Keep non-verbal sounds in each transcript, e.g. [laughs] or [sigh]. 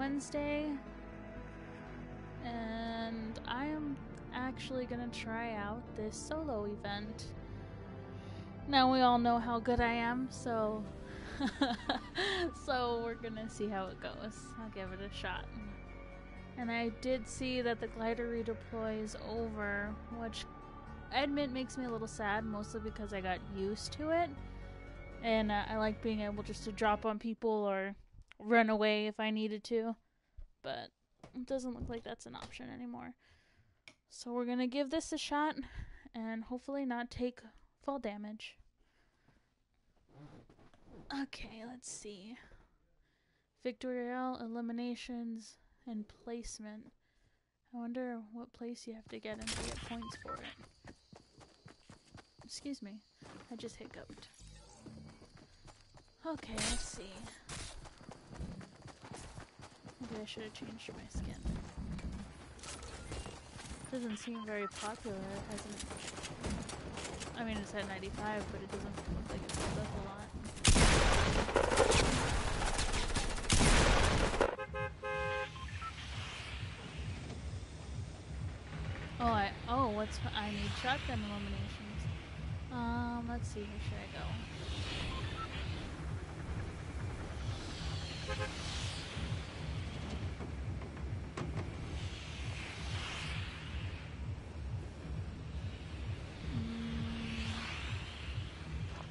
Wednesday. And I am actually gonna try out this solo event. Now we all know how good I am, so [laughs] so we're gonna see how it goes. I'll give it a shot. And I did see that the glider redeploys over, which I admit makes me a little sad, mostly because I got used to it. And uh, I like being able just to drop on people or run away if I needed to. But it doesn't look like that's an option anymore. So we're gonna give this a shot and hopefully not take fall damage. Okay, let's see. Victory Royale eliminations and placement. I wonder what place you have to get in to get points for it. Excuse me, I just hiccuped. Okay, let's see. Maybe I should have changed my skin. Doesn't seem very popular, hasn't. I mean, it's at 95, but it doesn't look like it's sold up a lot. Oh, I oh, what's I need shotgun eliminations. Um, let's see, where should I go?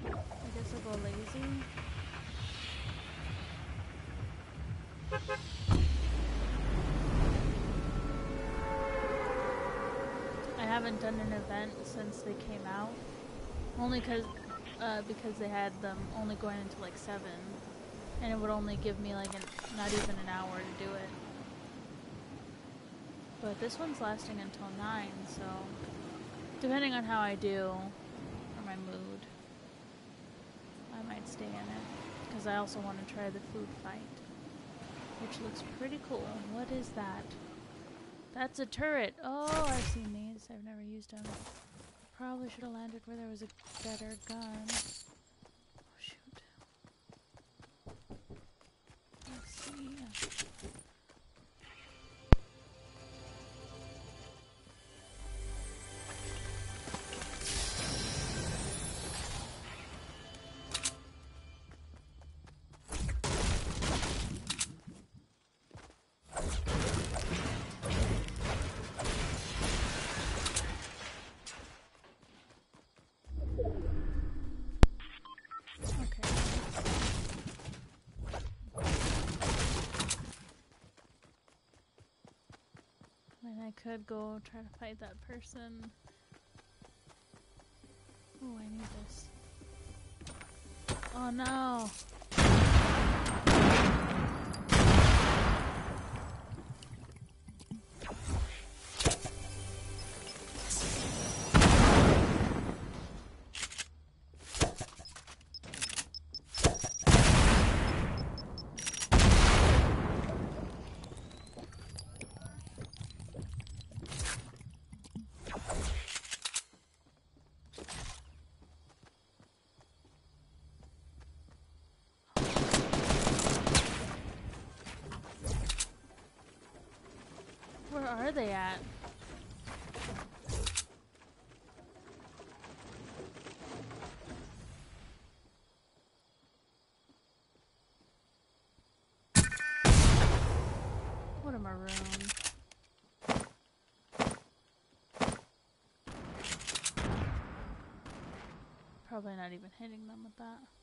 Mm, I guess I'll go lazy. I haven't done an event since they came out. Only cause, uh, because they had them only going into like 7. And it would only give me like an, not even an hour to do it. But this one's lasting until 9, so depending on how I do or my mood, I might stay in it. Because I also want to try the food fight, which looks pretty cool. What is that? That's a turret. Oh, I've seen these. I've never used them. Probably should have landed where there was a better gun. Go try to fight that person. Oh, I need this. Oh no! Where are they at? What a maroon. Probably not even hitting them with that.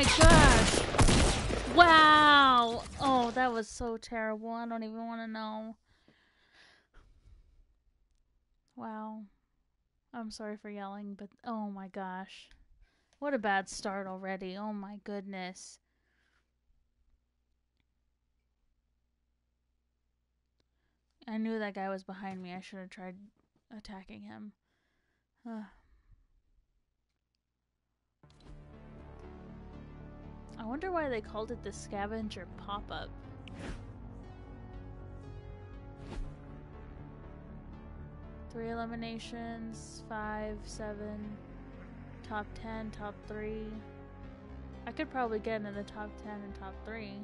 My gosh. Wow. Oh, that was so terrible. I don't even want to know. Wow. I'm sorry for yelling, but oh my gosh. What a bad start already. Oh my goodness. I knew that guy was behind me. I should have tried attacking him. [sighs] Uh. I wonder why they called it the scavenger pop-up. Three eliminations, five, seven, top ten, top three. I could probably get in the top ten and top three.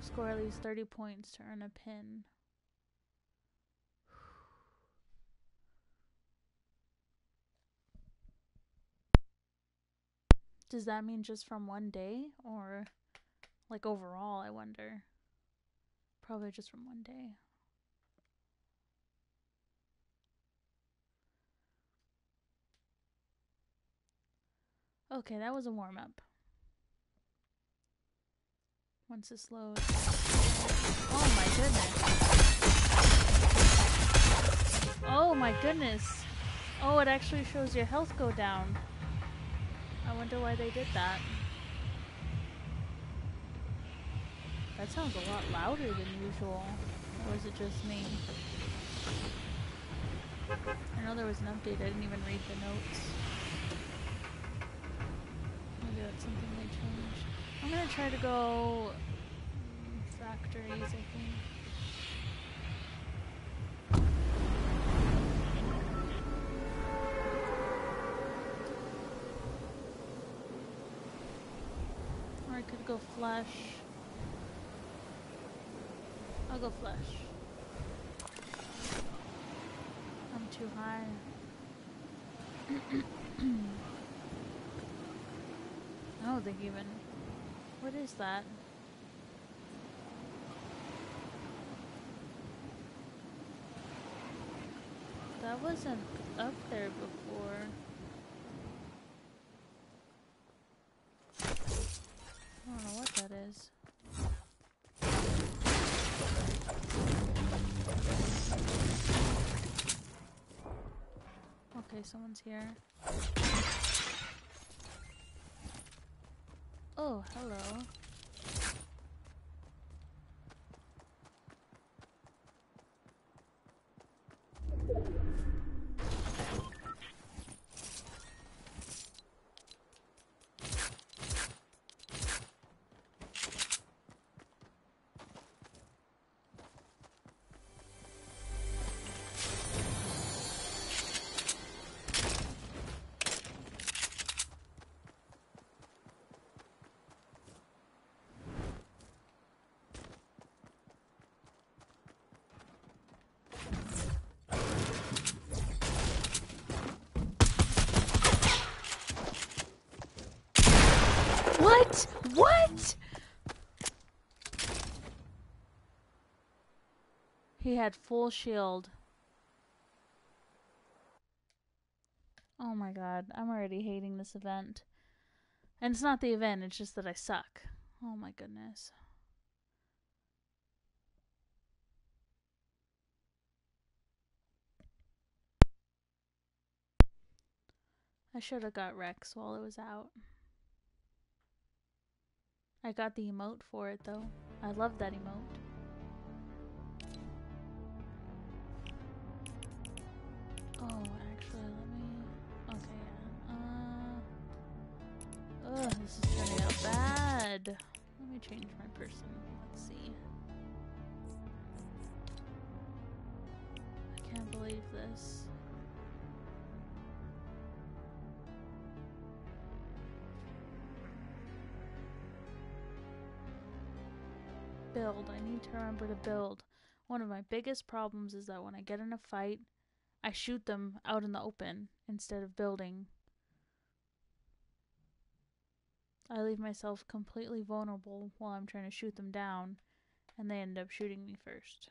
Score at least 30 points to earn a pin. Does that mean just from one day or like overall? I wonder. Probably just from one day. Okay, that was a warm up. Once this loads. Oh my goodness. Oh my goodness. Oh, it actually shows your health go down. I wonder why they did that. That sounds a lot louder than usual. Or is it just me? I know there was an update, I didn't even read the notes. Maybe that's something they changed. I'm gonna try to go factories, I think. Or I could go Flush. I'll go Flush. I'm too high. I don't think even. What is that? That wasn't up there before. I don't know what that is. Okay, someone's here. Oh, hello. What? What? He had full shield. Oh my god, I'm already hating this event. And it's not the event, it's just that I suck. Oh my goodness. I should have got Rex while it was out. I got the emote for it though. I love that emote. Oh, actually, let me. Okay, yeah. Uh. Ugh, this is turning out bad. Let me change my person. Let's see. I can't believe this. build. I need to remember to build. One of my biggest problems is that when I get in a fight, I shoot them out in the open instead of building. I leave myself completely vulnerable while I'm trying to shoot them down, and they end up shooting me first.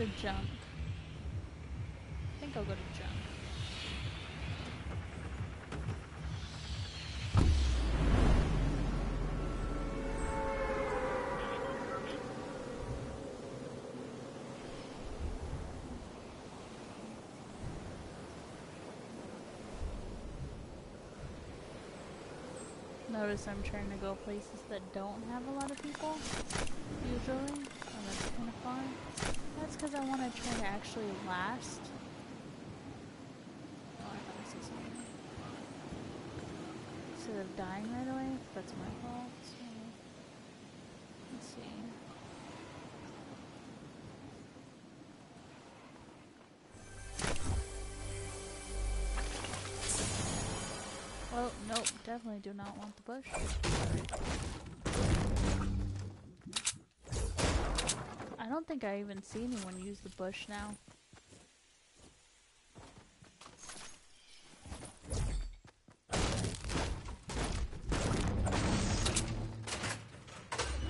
To junk. I think I'll go to junk. Notice I'm trying to go places that don't have a lot of people, usually. Oh, that's kind of far. Because I want to try to actually last. Oh. Instead of dying right away, that's my fault. Let's see. Well, nope, definitely do not want the bush. Don't think I even see anyone use the bush now.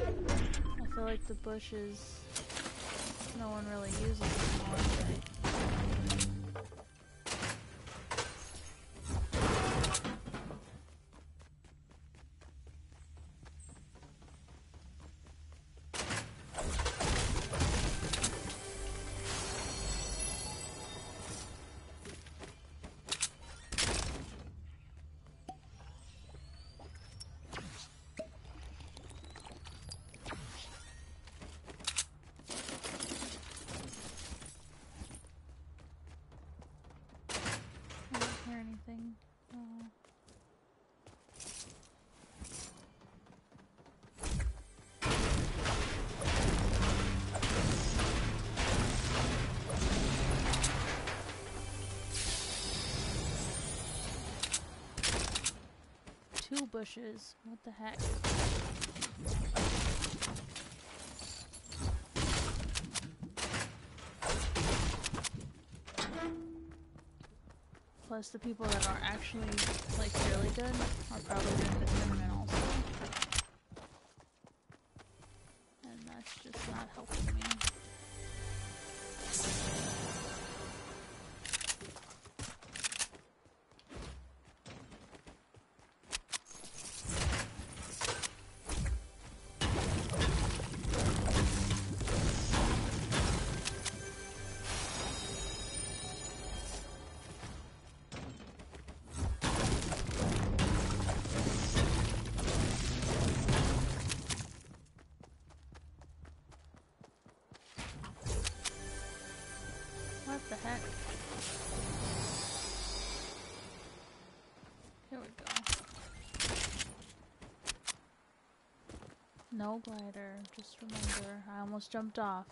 I feel like the bushes no one really uses anymore. Bushes. What the heck? Plus, the people that are actually, like, really good are probably doing the tournament No glider, just remember, I almost jumped off.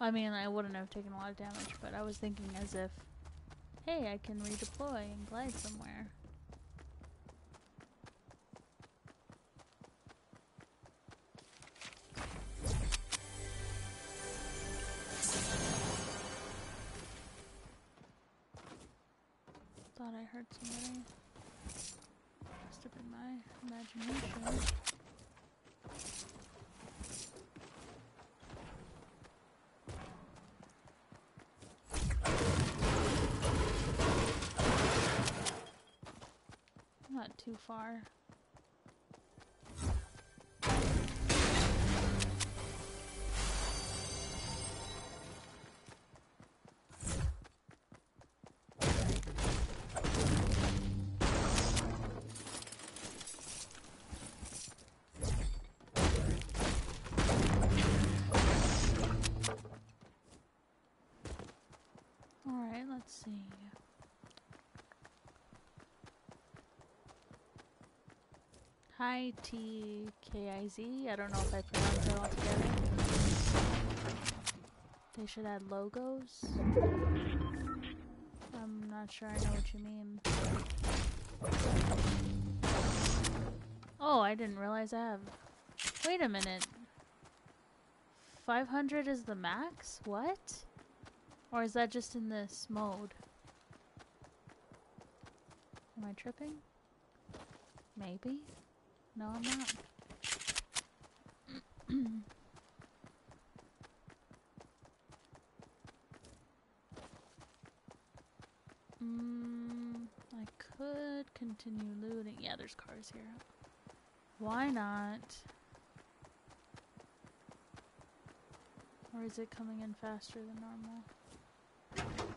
I mean, I wouldn't have taken a lot of damage, but I was thinking as if, hey, I can redeploy and glide somewhere. Too far. Alright, let's see. Hi T-K-I-Z. I don't know if I pronounced it all together. They should add logos. I'm not sure I know what you mean. Oh, I didn't realize I have. Wait a minute. 500 is the max? What? Or is that just in this mode? Am I tripping? Maybe? No, I'm not. [clears throat] Mm, I could continue looting. Yeah, there's cars here. Why not? Or is it coming in faster than normal?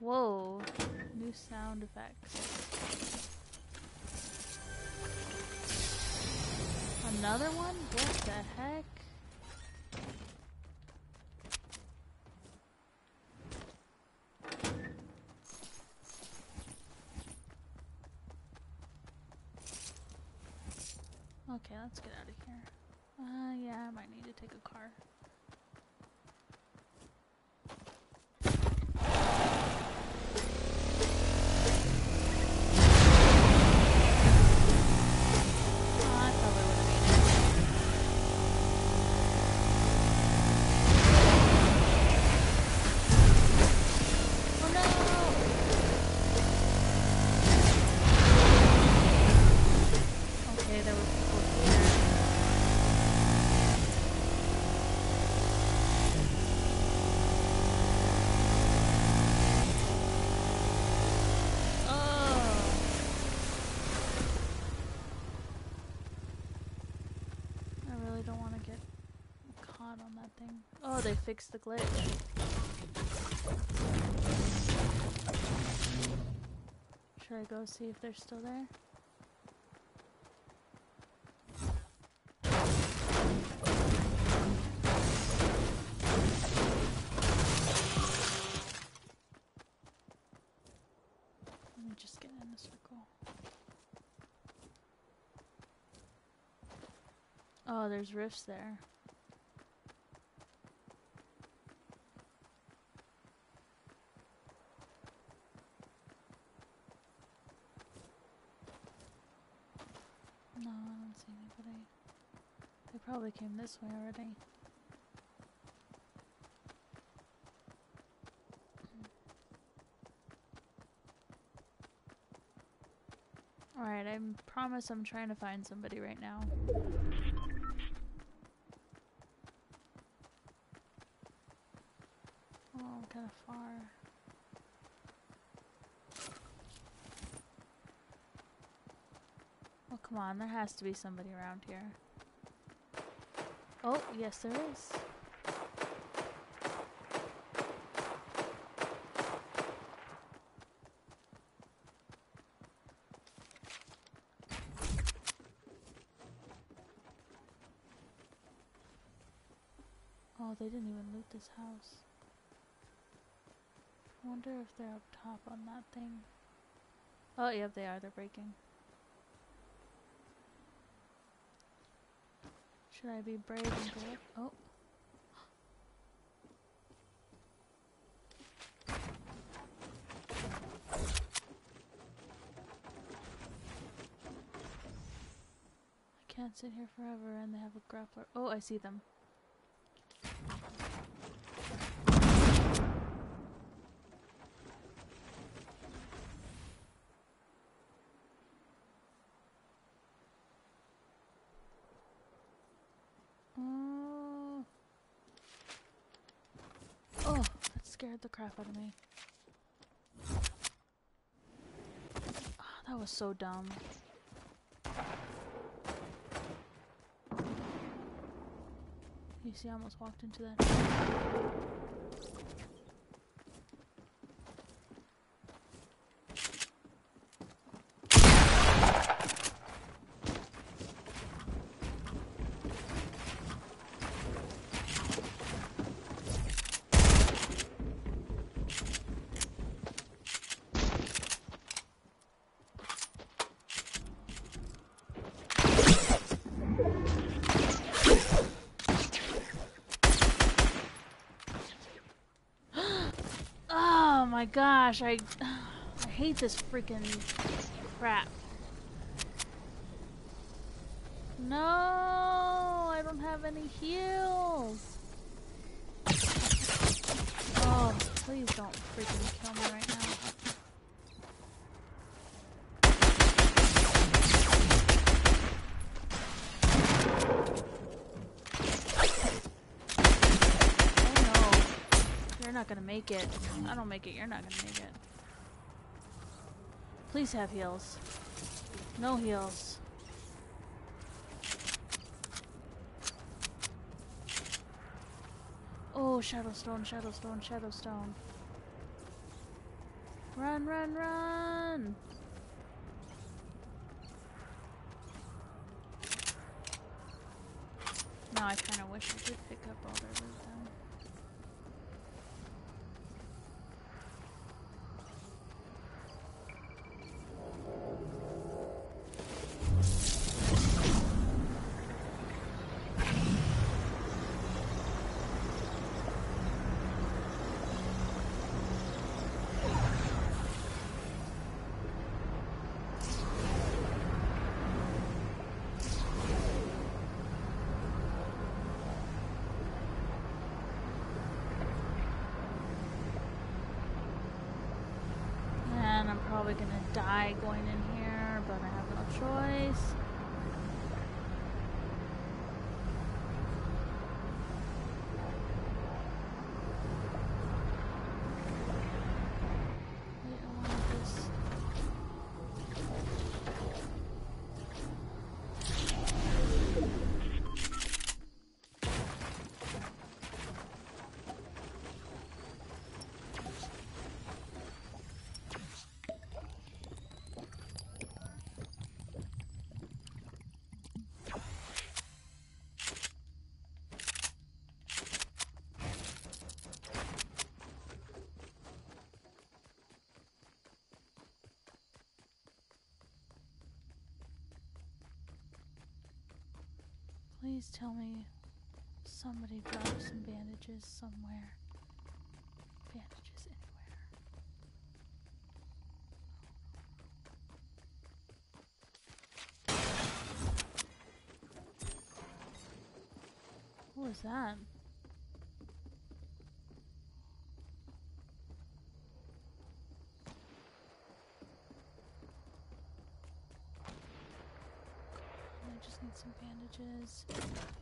Whoa, new sound effects. Another one? What the heck? Okay, let's get out of here. Uh, yeah, I might need to take a car. Oh, I probably would have made it. Oh no! Okay, there were people here. Oh. I really don't want to get caught on that thing. Oh, they fixed the glitch. Should I go see if they're still there? Let me just get in a circle. Oh, there's rifts there. No, I don't see anybody. They probably came this way already. Alright, I promise I'm trying to find somebody right now. Oh, kind of far. Oh, come on, there has to be somebody around here. Oh, yes, there is. Oh, they didn't even loot this house. I wonder if they're up top on that thing. Oh, yep, they are. They're breaking. Should I be brave and go? Oh. I can't sit here forever and they have a grappler. Oh, I see them. Oh. Oh, that scared the crap out of me. Ah, that was so dumb. You see, I almost walked into that. Oh my gosh, I I hate this freaking crap. No, I don't have any heals. Oh, please don't freaking kill me right now. gonna make it. I don't make it, you're not gonna make it. Please have heals. No heals. Oh, Shadowstone, Shadowstone, Shadowstone. Run, run, run! Now I kind of wish I did pick up all their loot probably gonna die going in here, but I have no choice. Please tell me somebody dropped some bandages somewhere. Bandages anywhere. What was that? I just need some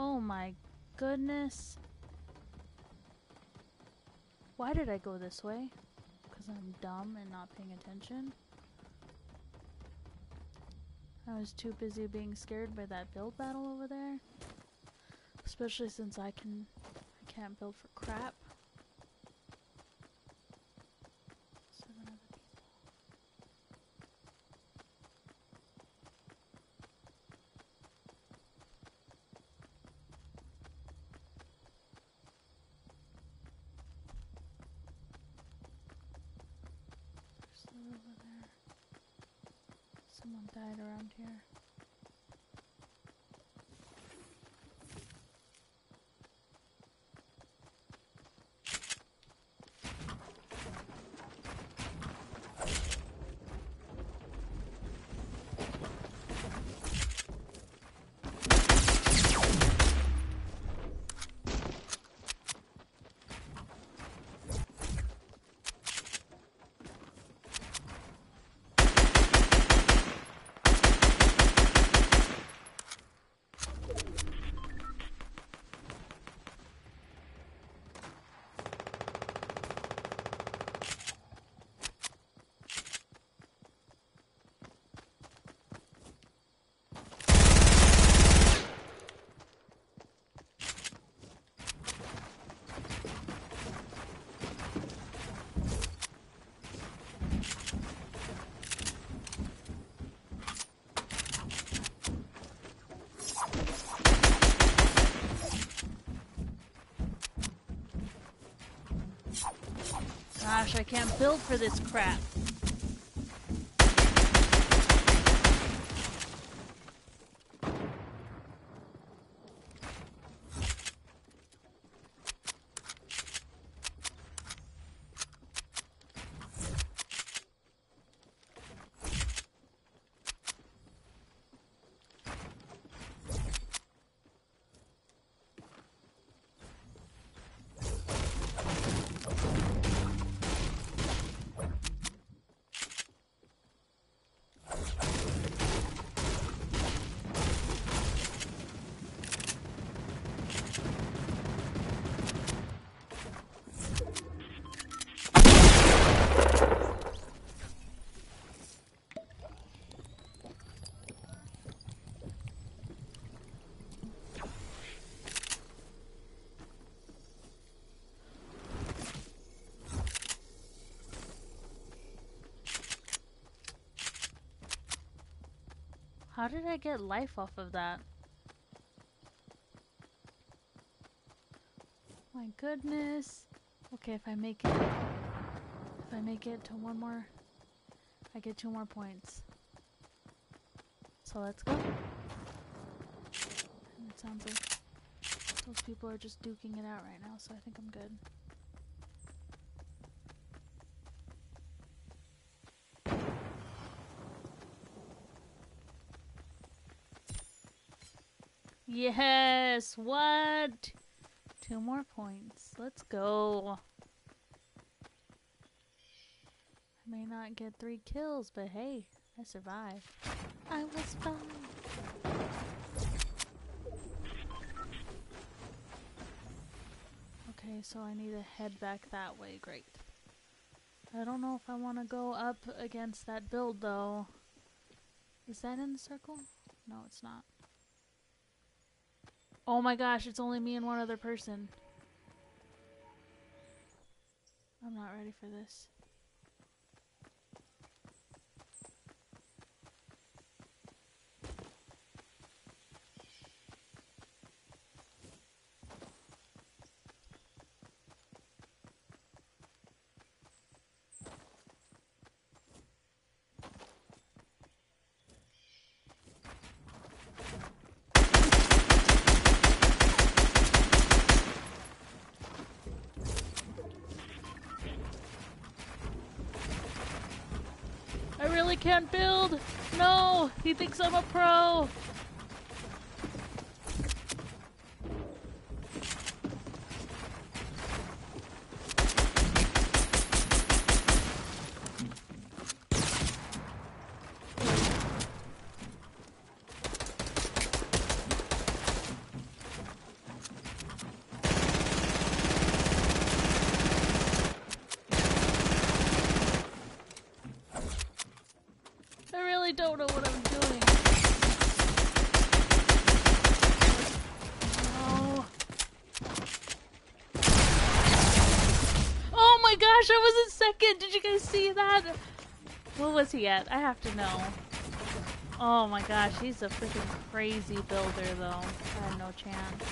Oh my goodness. Why did I go this way? Because I'm dumb and not paying attention? I was too busy being scared by that build battle over there. Especially since I can I can't build for crap. I can't build for this crap. How did I get life off of that? Oh my goodness. Okay, if I make it... If I make it to one more... I get two more points. So let's go. And it sounds like those people are just duking it out right now, so I think I'm good. What? Two more points. Let's go. I may not get three kills, but hey, I survived. I was fine. Okay, so I need to head back that way. Great. I don't know if I want to go up against that build, though. Is that in the circle? No, it's not. Oh my gosh, it's only me and one other person. I'm not ready for this. Can't build! No! He thinks I'm a pro! don't know what I'm doing. Oh. Oh my gosh, I was in second! Did you guys see that? What I have to know. Oh my gosh, he's a freaking crazy builder though. I had no chance.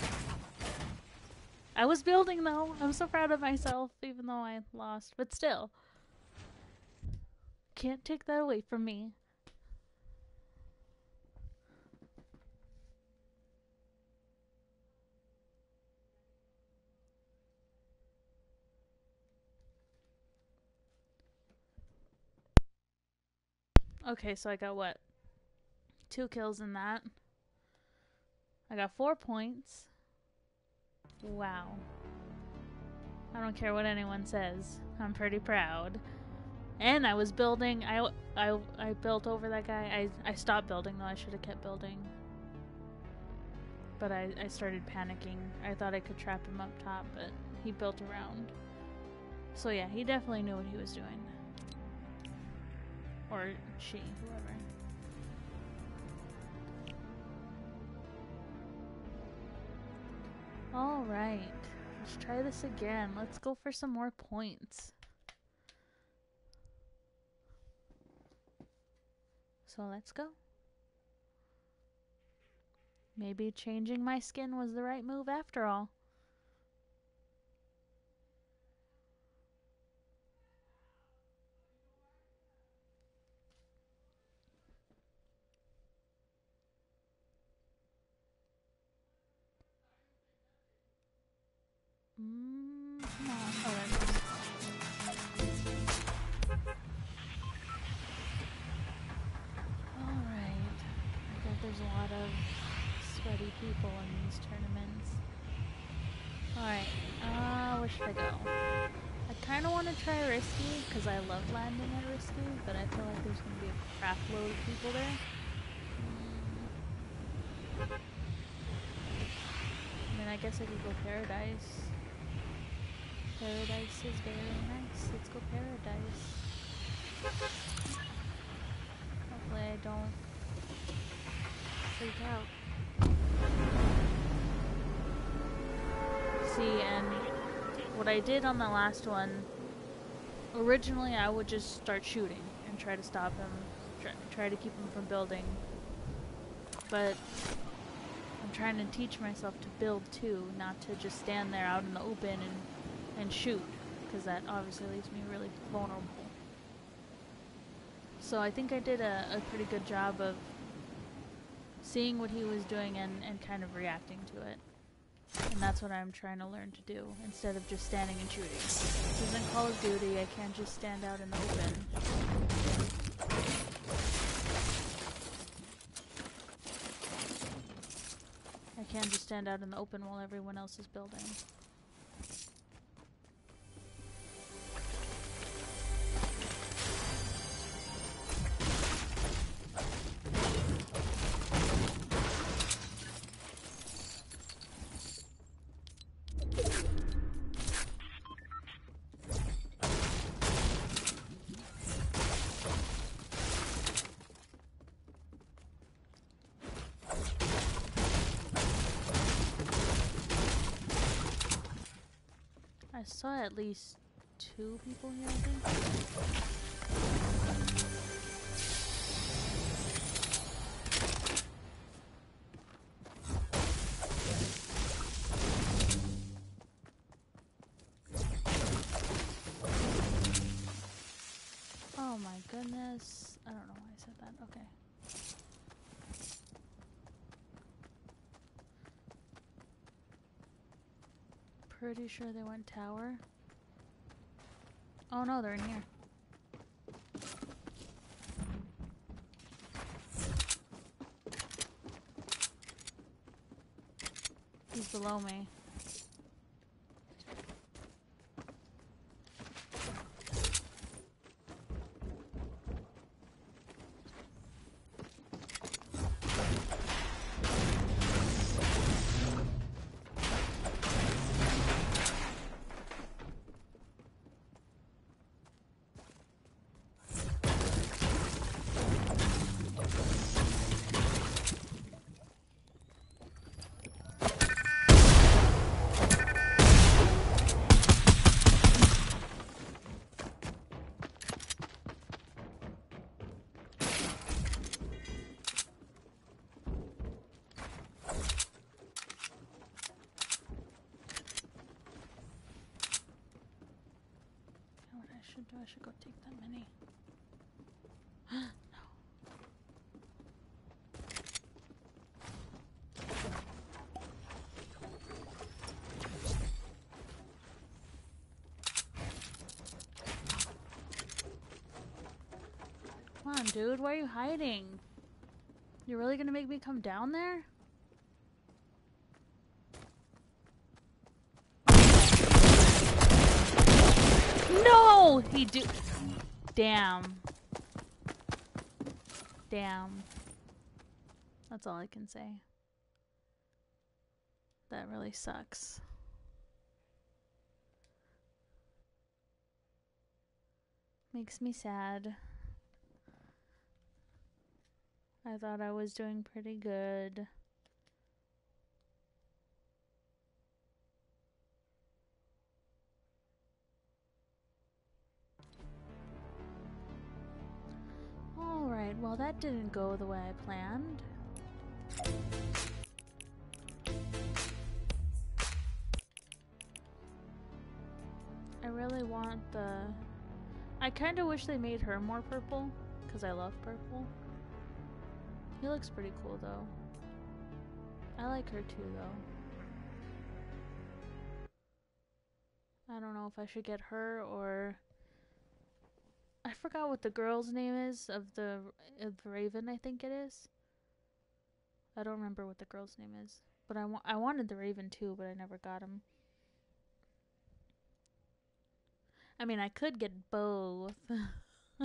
I was building though. I'm so proud of myself, even though I lost. But still. Can't take that away from me. Okay, so I got what? Two kills in that. I got four points. Wow. I don't care what anyone says. I'm pretty proud. And I was building. I, I, I built over that guy. I, I stopped building though. I should have kept building. But I, I started panicking. I thought I could trap him up top, but he built around. So yeah, he definitely knew what he was doing. Or she, whoever. Alright. Let's try this again. Let's go for some more points. So let's go. Maybe changing my skin was the right move after all. I go? I kind of want to try Risky, because I love landing at Risky, but I feel like there's going to be a crap load of people there. I mean, I guess I could go Paradise. Paradise is very nice. Let's go Paradise. Hopefully I don't freak out. See, and what I did on the last one, originally I would just start shooting and try to stop him, try, try to keep him from building. But I'm trying to teach myself to build too, not to just stand there out in the open and, and shoot, because that obviously leaves me really vulnerable. So I think I did a, a pretty good job of seeing what he was doing and, and kind of reacting to it. And that's what I'm trying to learn to do, instead of just standing and shooting. This isn't Call of Duty, I can't just stand out in the open. I can't just stand out in the open while everyone else is building. At least two people here, I think. Oh my goodness. I don't know why I said that. Okay. Pretty sure they went tower. Oh no, they're in here. He's below me. You know what I should do? I should go take that mini. no. Come on, dude. Why are you hiding? You're really gonna make me come down there? No! He do. Damn. Damn. That's all I can say. That really sucks. Makes me sad. I thought I was doing pretty good. Alright, well, that didn't go the way I planned. I really want the. I kind of wish they made her more purple, because I love purple. He looks pretty cool, though. I like her too, though. I don't know if I should get her or I forgot what the girl's name is of the of Raven. I think it is. I don't remember what the girl's name is. But I, wa- I wanted the Raven too, but I never got him. I mean, I could get both. [laughs]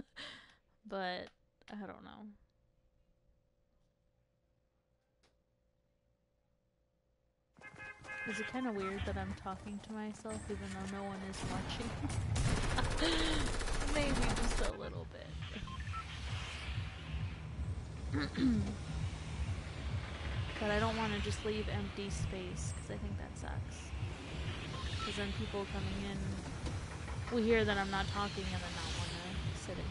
but I don't know. Is it kind of weird that I'm talking to myself even though no one is watching? [laughs] Maybe just a little bit. [clears throat] but I don't want to just leave empty space because I think that sucks. Because then people coming in will hear that I'm not talking and then not want to sit in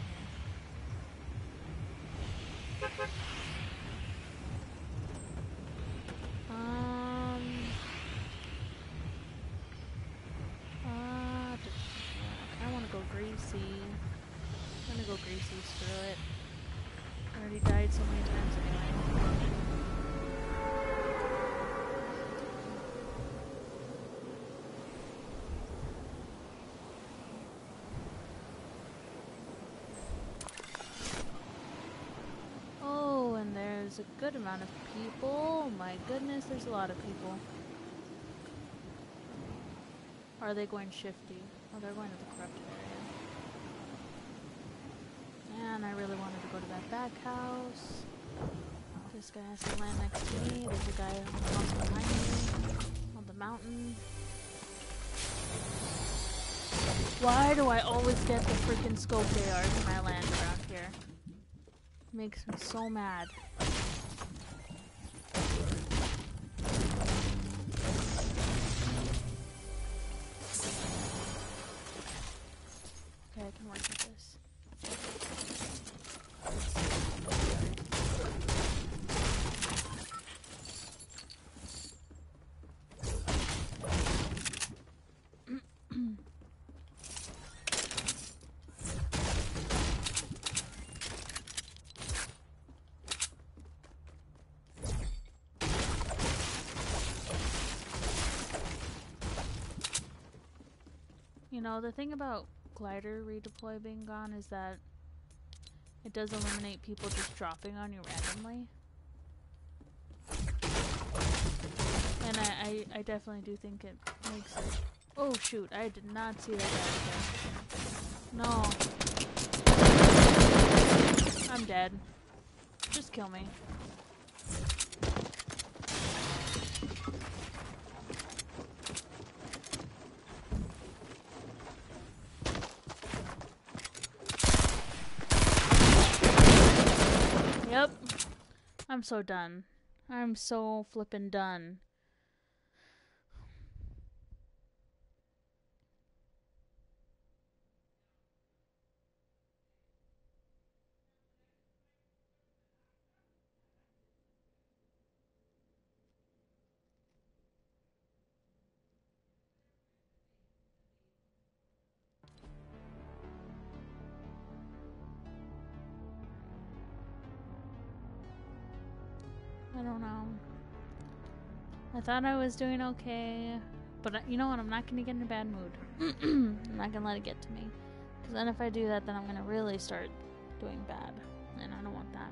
here. Um. Uh, I want to go greasy. I'm gonna go greasy. Screw it. I already died so many times. Oh, and there's a good amount of people. My goodness, there's a lot of people. Are they going shifty? Oh, they're going to the corrupt area. Man, I really to that back house. This guy has to land next to me. There's a guy on the behind me. On the mountain. Why do I always get the freaking scope ARs when I land around here? Makes me so mad. You know, the thing about glider redeploy being gone is that it does eliminate people just dropping on you randomly. And I, I, I definitely do think it makes it... Oh shoot, I did not see that guy. No. I'm dead. Just kill me. Yep. I'm so done. I'm so flippin' done. I thought I was doing okay, but you know what? I'm not gonna get in a bad mood. [clears throat] I'm not gonna let it get to me. Because then if I do that, then I'm gonna really start doing bad. And I don't want that.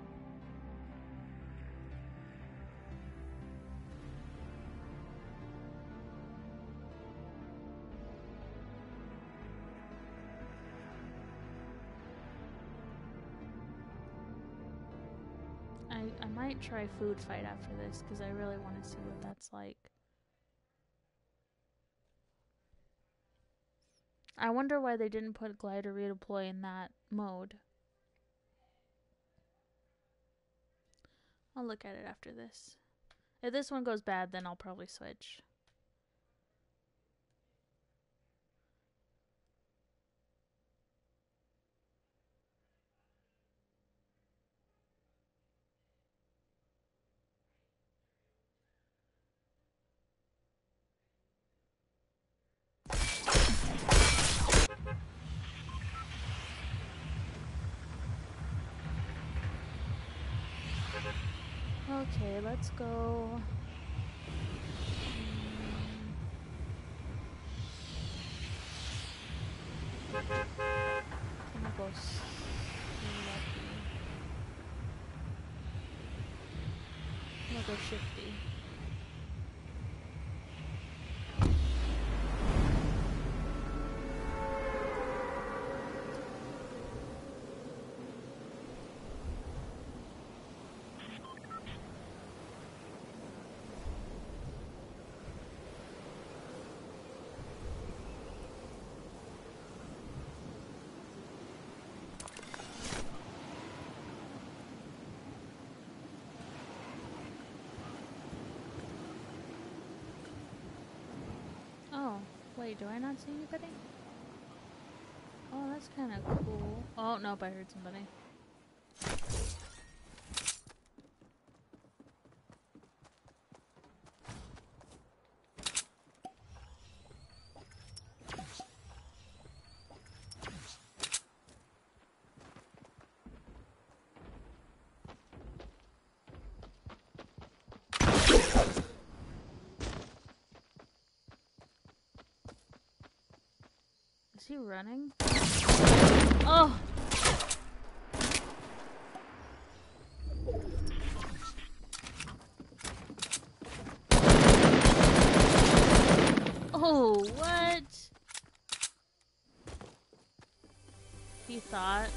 Might try food fight after this because I really want to see what that's like. I wonder why they didn't put glider redeploy in that mode. I'll look at it after this. If this one goes bad, then I'll probably switch. Let's go. Mm. Go shifty. Oh, wait, do I not see anybody? Oh, that's kind of cool. Oh, nope, I heard somebody. He running? Oh! Oh, what? He thought.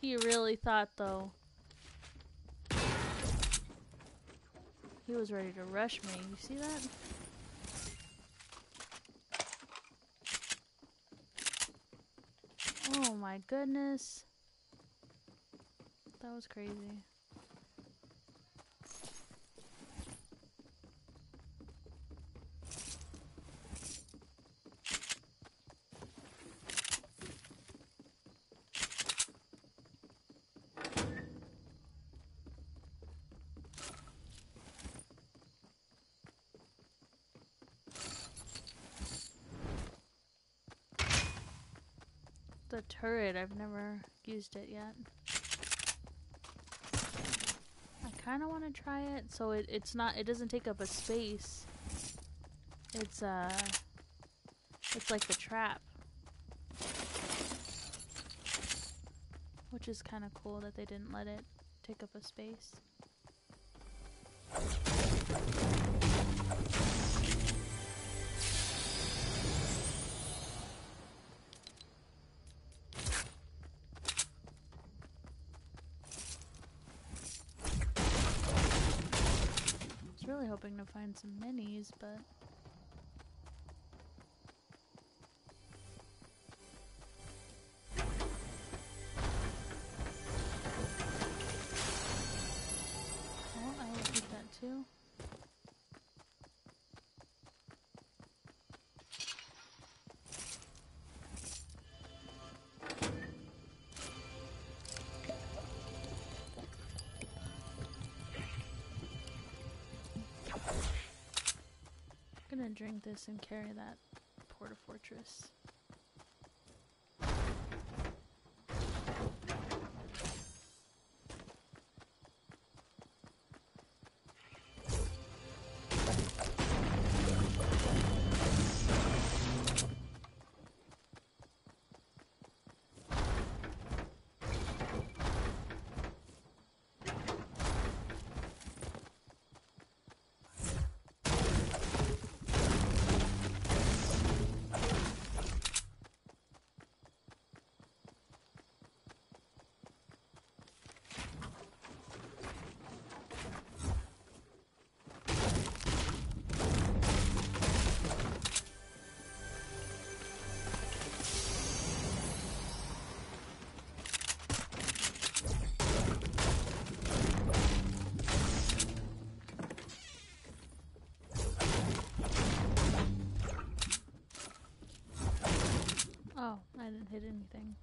He really thought, though. He was ready to rush me. You see that? Oh my goodness. That was crazy. The turret, I've never used it yet. I kind of want to try it, so it, it's not, it doesn't take up a space. It's, uh, it's like the trap. Which is kind of cool that they didn't let it take up a space. Find some minis, but gonna drink this and carry that Porta Fortress. Hit anything.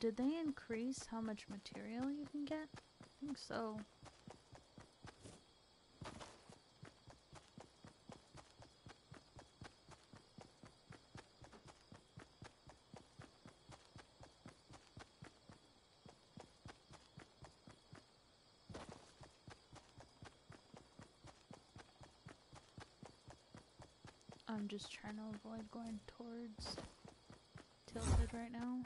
Did they increase how much material you can get? I think so. I'm just trying to avoid going towards tilted right now.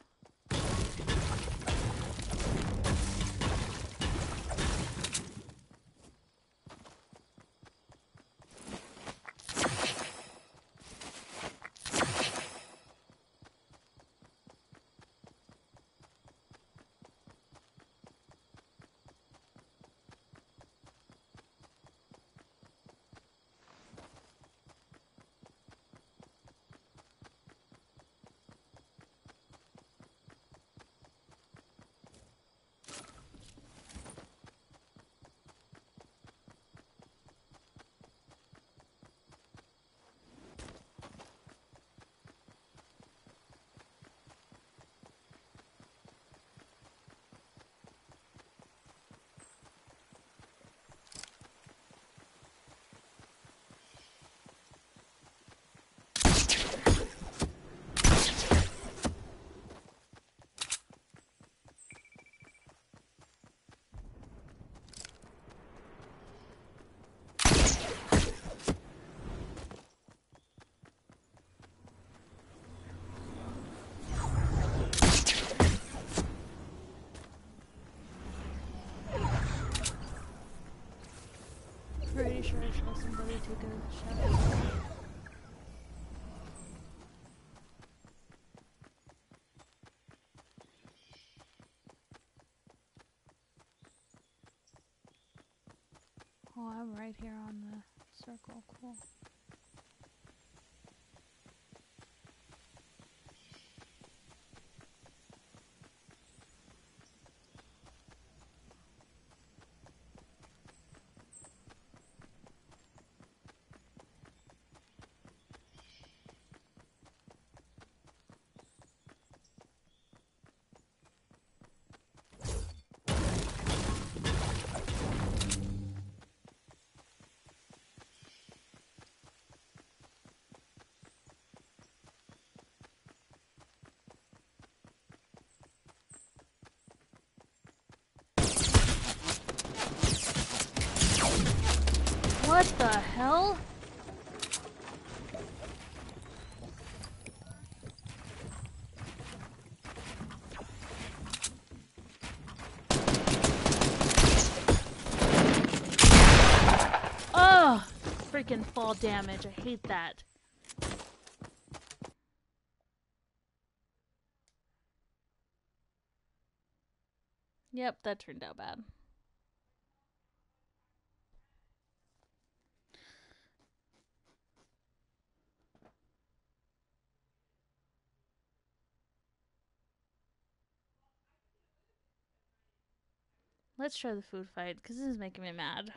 Pretty sure I saw somebody a. Oh, I'm right here on the circle. Cool. What the hell? Oh, freaking fall damage. I hate that. Yep, that turned out bad. Let's try the food fight, because this is making me mad.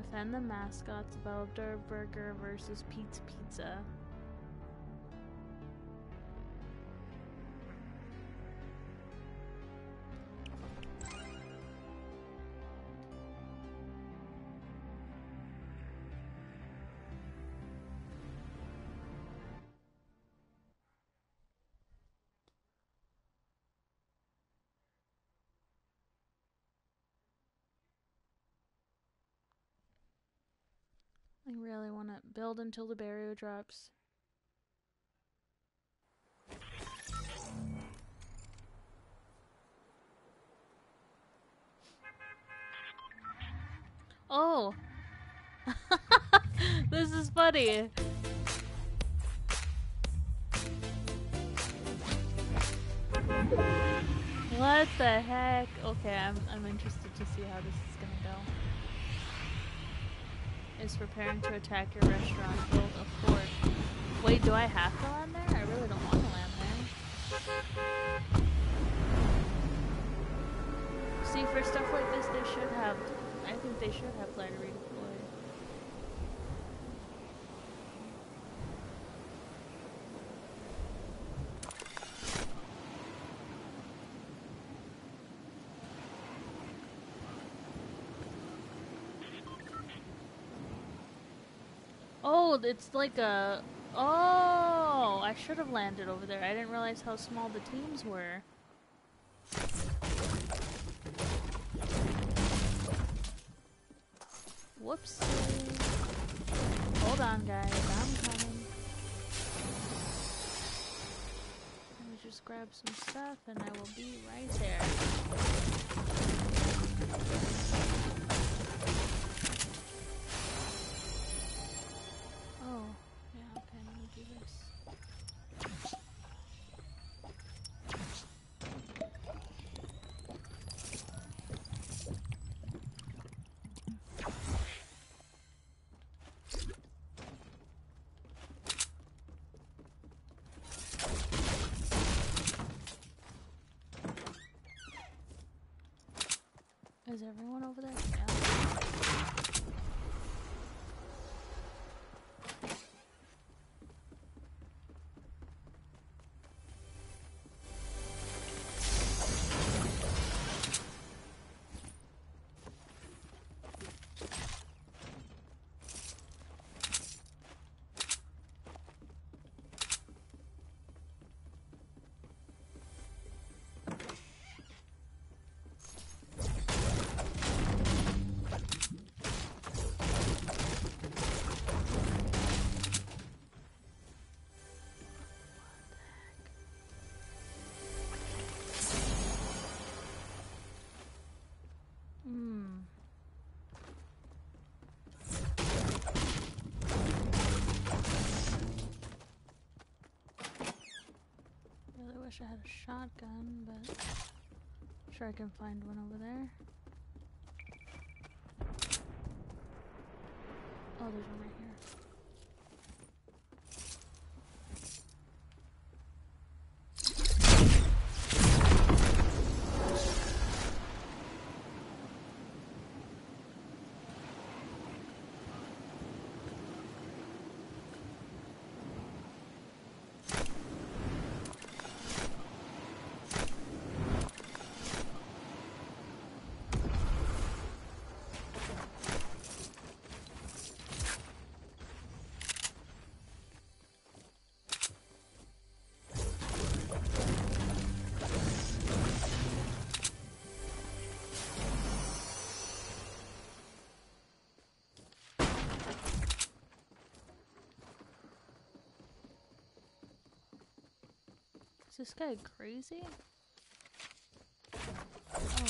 Defend the mascots Belder Burger versus Pizza Pizza. I really want to build until the barrier drops. Oh! [laughs] this is funny. What the heck? Okay, I'm I'm interested to see how this is gonna go is preparing to attack your restaurant. Build a fort. Wait, do I have to land there? I really don't want to land there. See, for stuff like this, they should have. I think they should have glider redeploy. It's like a. Oh, I should have landed over there. I didn't realize how small the teams were. Whoops. Hold on, guys. I'm coming. Let me just grab some stuff and I will be right there. Is everyone over there? Yeah. I had a shotgun, but I'm sure I can find one over there. Oh, there's one right here. This guy crazy? Oh.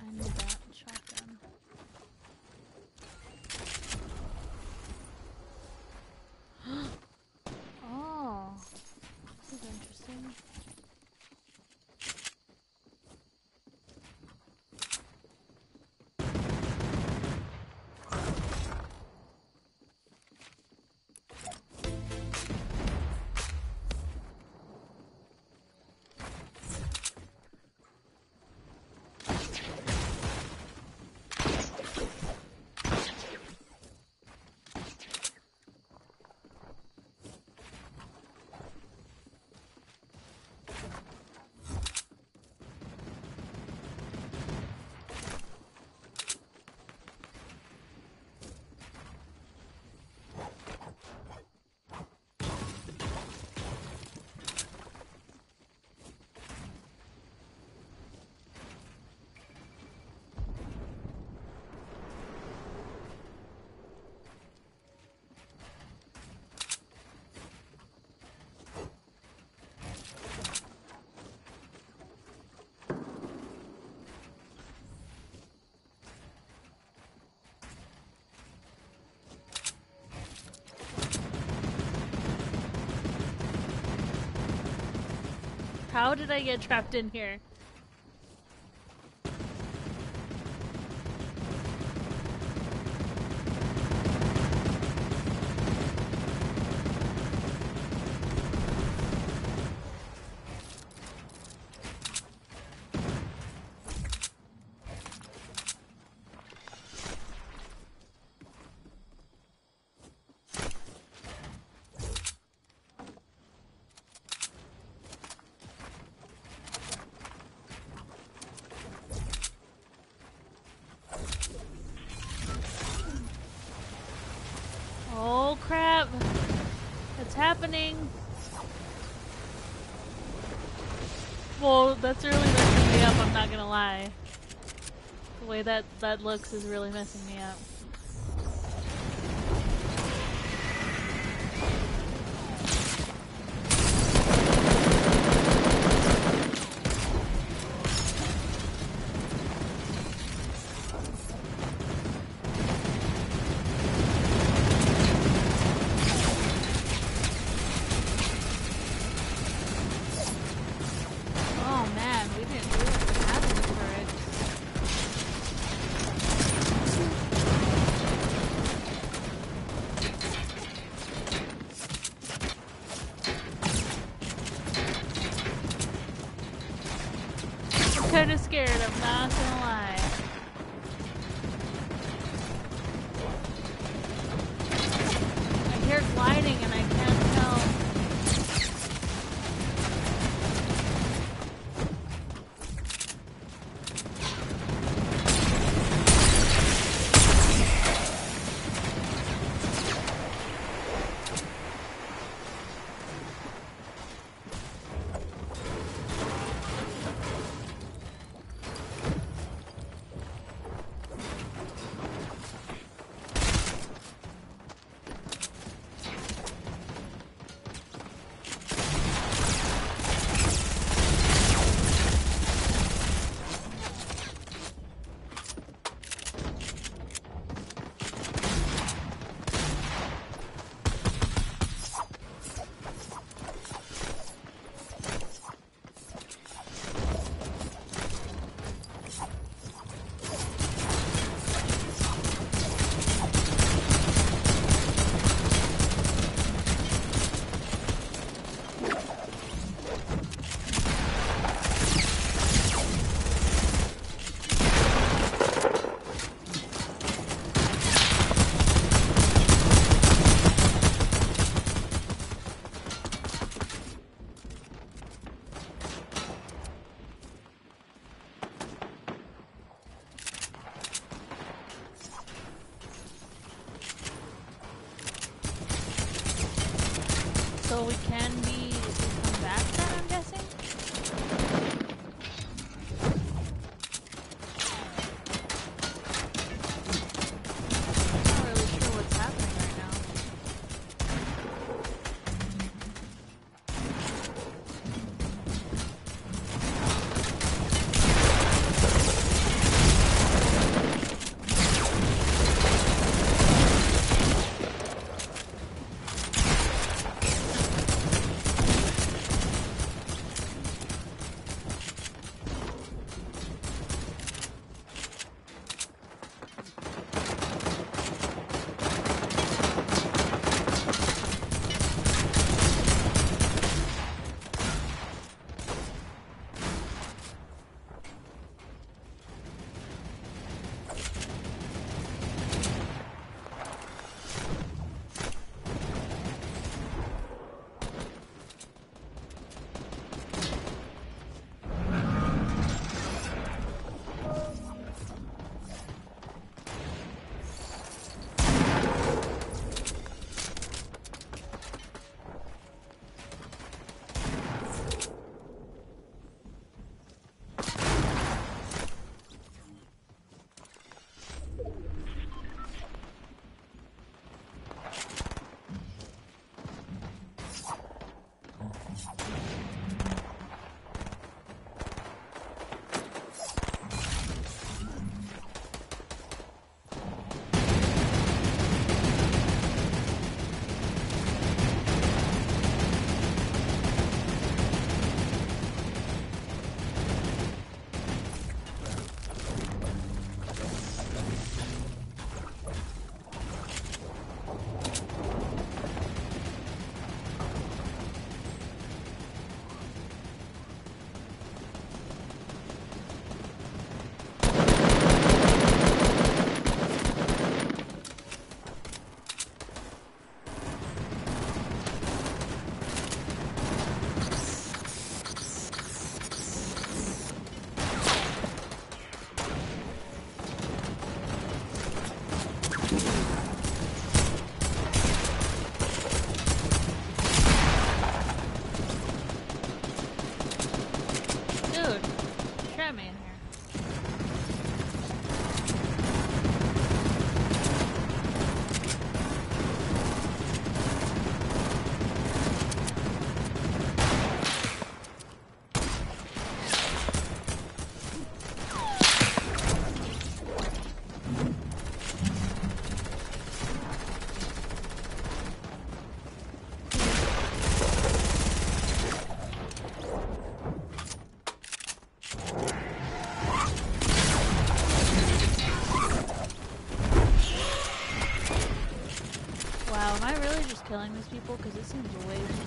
I need that shotgun. oh. This is interesting. How did I get trapped in here? what's happening. Well, that's really messing me up, I'm not gonna lie. The way that that looks is really messing me up. kinda scared, I'm not gonna lie. I hear gliding and I can't mean. killing these people? Because it seems way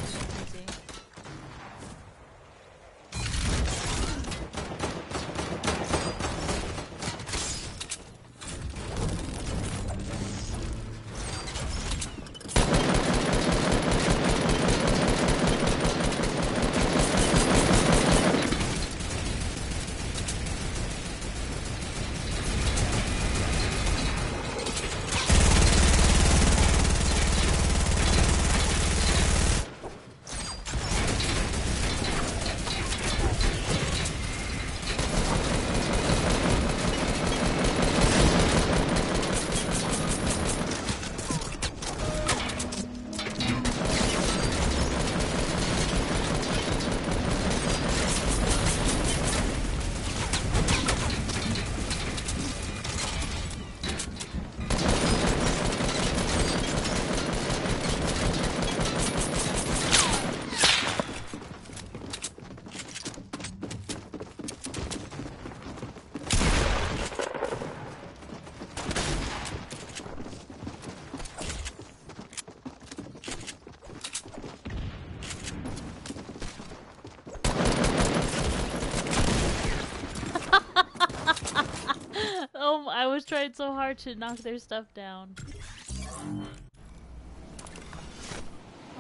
was trying so hard to knock their stuff down.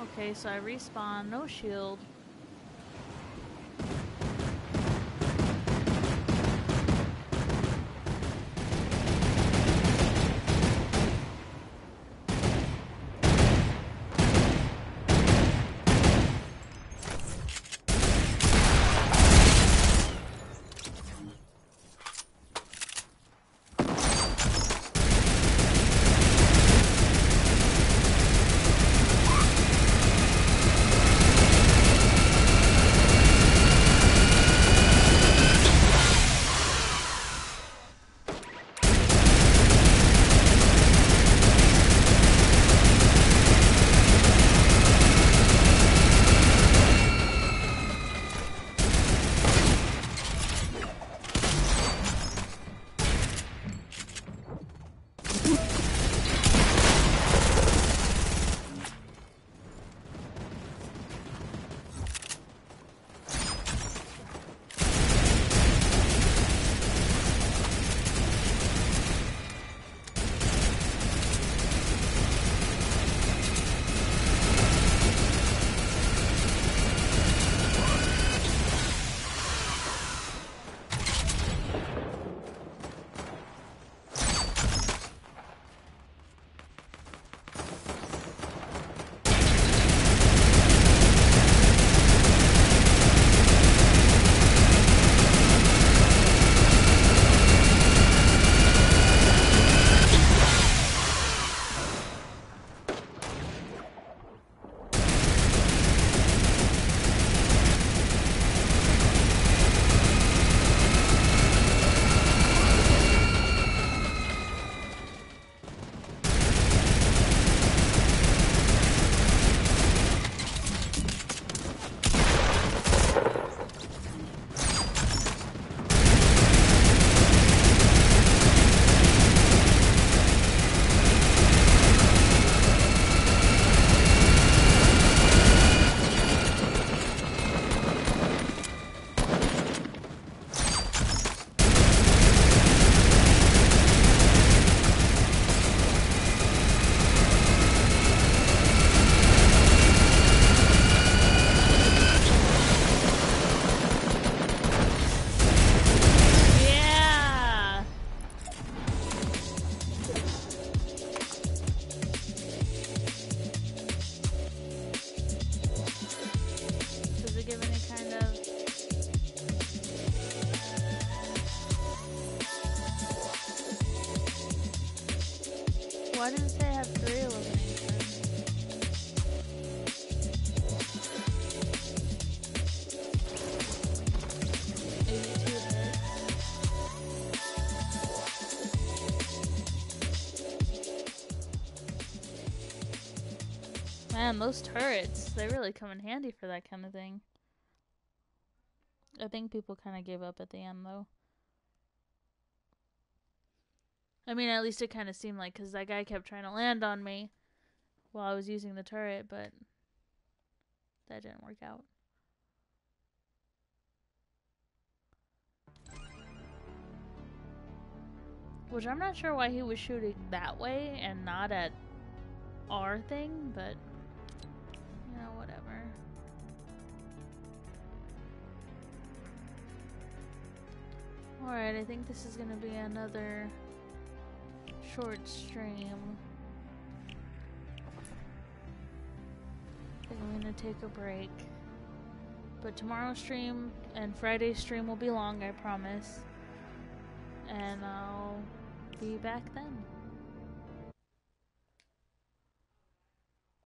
Okay, so I respawn, no shield. those turrets, they really come in handy for that kind of thing. I think people kind of gave up at the end, though. I mean, at least it kind of seemed like, because that guy kept trying to land on me while I was using the turret, but that didn't work out. Which I'm not sure why he was shooting that way and not at our thing, but know, whatever. Alright, I think this is gonna be another short stream. I think I'm gonna take a break. But tomorrow's stream and Friday's stream will be long, I promise. And I'll be back then.